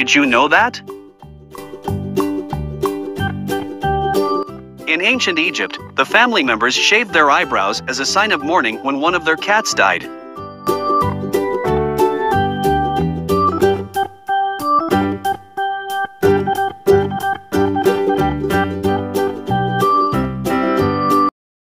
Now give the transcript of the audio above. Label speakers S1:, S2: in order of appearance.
S1: Did you know that? In ancient Egypt, the family members shaved their eyebrows as a sign of mourning when one of their cats died.